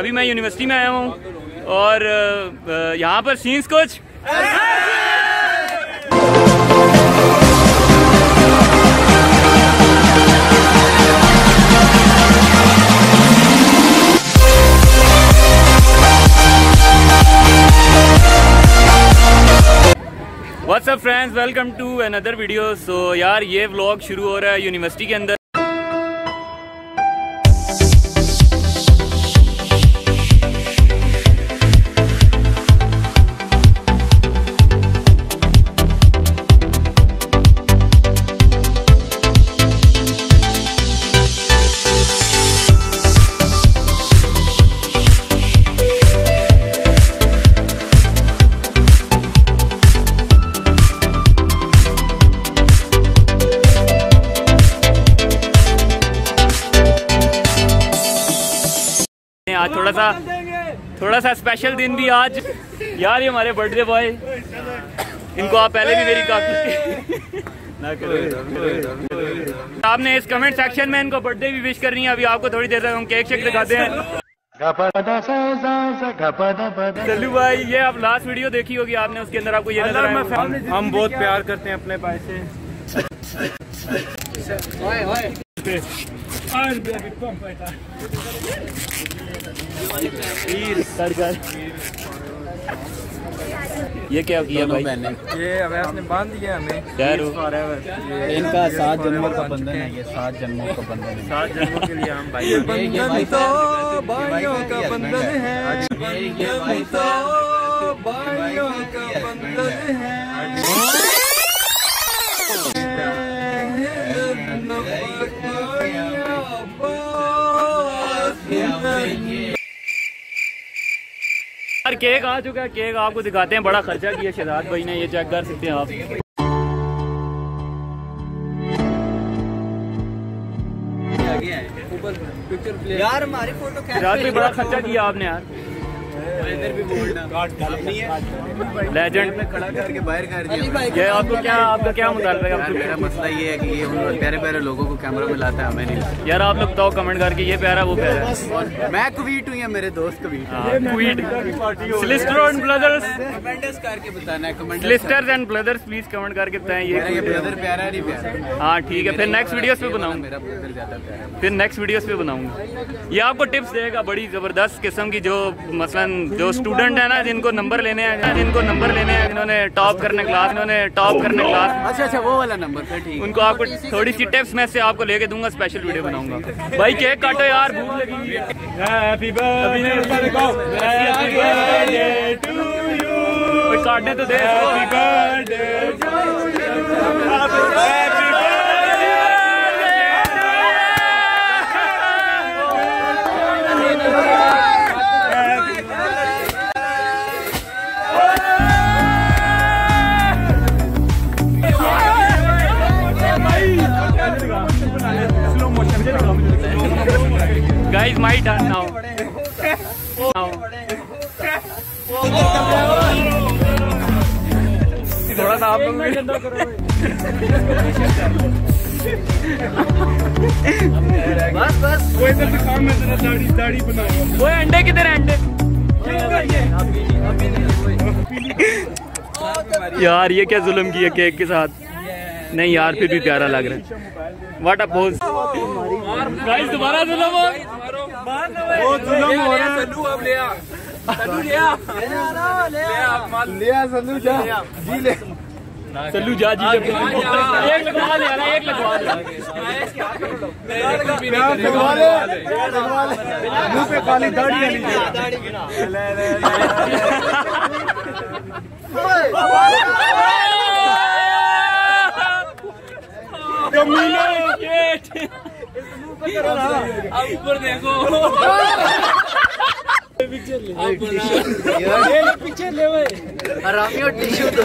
ابھی میں یونیورسٹی میں آیا ہوں اور یہاں پر سینس کچھ what's up friends welcome to اندر ویڈیو سو یار یہ ولاگ شروع ہو رہا ہے یونیورسٹی کے اندر۔ تھوڑا سا تھوڑا سا اسپیشل دن بھی آج۔ یار یہ ہمارے برتھ ڈے بوائے ان کو آپ پہلے بھی میری کافی آپ نے اس کمنٹ سیکشن میں ان کو برتھ ڈے بھی وش کرنی ہے۔ ابھی آپ کو تھوڑی دیر تک ہم کیک شیک دکھاتے ہیں۔ سلو بھائی یہ آپ لاسٹ ویڈیو دیکھی ہوگی۔ آپ نے اس کے اندر آپ کو یہ نظر آیا ہم بہت پیار کرتے ہیں اپنے بھائی سے۔ یہ کیا کیا بھائی؟ یہ اویس نے باندھ دیا ہمیں۔ خیر ہو۔ ان کا سات جنموں کا بندھن ہے یہ سات جنموں کا بندھن ہے۔ سات جنموں کے لیے ہم بھائی بندھن تو بھائیوں کا بندھن ہے۔ بندھن تو بھائیوں کا بندھن ہے۔ یار کیک آ چکا ہے کیک آپ کو دکھاتے ہیں بڑا خرچہ کیا شہزاد بھائی نے یہ چیک کر سکتے ہیں آپ۔ یار ہماری فوٹو بڑا خرچہ کیا آپ نے یار۔ لیجنڈ یہ آپ کو کیا آپ کا کیا مطالبہ ہے؟ میرا مسئلہ یہ ہے کہ یہ پیارے پیارے لوگوں کو کیمرہ میں لاتا ہے ہمیں نہیں یار آپ لوگ بتاؤ کمنٹ کر کے یہ پیارا وہ پیارا ہے۔ میں کویٹ ہوں یا میرے دوست کویٹ سلسٹر اینڈ بردرز کمنٹس کر کے بتانا ہے comment sisters and brothers please comment کر کے بتائیں یہ بردر پیارا ہے۔ نہیں پیارا۔ ہاں ٹھیک ہے پھر نیکسٹ ویڈیوز پہ بناؤں۔ گا میرا بردر زیادہ پیارا ہے۔ پھر نیکسٹ ویڈیوز پہ بناؤں۔ گا یہ آپ کو ٹپس دے گا بڑی زبردست قسم کی جو مثلا جو اسٹوڈنٹ ہے نا جن کو نمبر لینے ہیں جن کو نمبر لینے ہیں جنہوں نے ٹاپ کرنے کلاس انہوں نے ٹاپ کرنے کلاس اچھا اچھا وہ والا نمبر ٹھیک ان کو آپ کو تھوڑی سی ٹپس میں سے آپ کو لے کے دوں گا اسپیشل ویڈیو بناؤں گا۔ بھائی کیک کاٹو یار بھوک لگی ہیپی برتھڈے ٹو یو کاٹنے تو دے happy Guys, my turn now. تھوڑا سا آپ لوگ بس بس وہ انڈے کدھر ہیں انڈے یار یہ کیا ظلم کیا کیک کے ساتھ نہیں یار پھر بھی پیارا لگ رہا ہے واٹ اپ پوز گائز دوبارہ ظلم ہو۔ بہت ظلم ہو رہا ہے۔ سلو اب لیا سلو لیا لیا سلو جا۔ جی لے۔ چلو جا جی ایک لگوا لے یار ایک لگوا لے۔ لگوا لے پیار لگوا لے منہ پہ خالی داڑھی ہے اوپر دیکھو پیچھے لے حرامی اور ٹیشو تو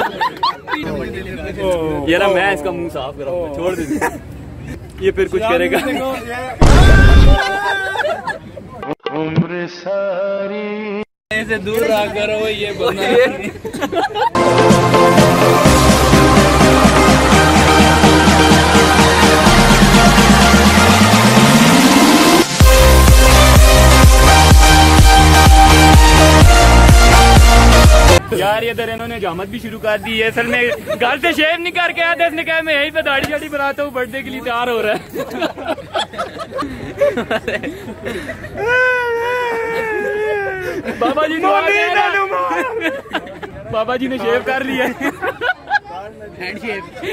یار میں اس کا منہ صاف کراؤں گا چھوڑ دے یہ پھر کچھ کرے گا۔ سے دور رہا کرو یہ بندہ یار ادھر انہوں نے جامت بھی شروع کر دی ہے۔ اصل میں گھر سے شیو نہیں کر کے آیا تھا اس نے کہا میں یہیں پہ داڑھی شاڑی بناتا ہوں برتھ ڈے کے لیے تیار ہو رہا ہے۔ بابا جی نے بابا جی نے شیو کر لیا ہینڈ شیپ